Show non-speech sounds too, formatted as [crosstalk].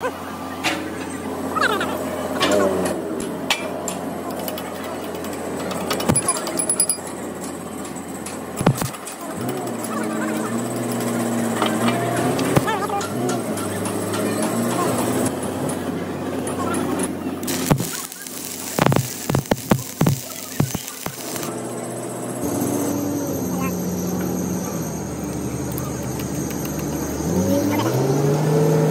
Ha [laughs]